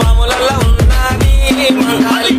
పాములలో ఉన్నది మంగాలి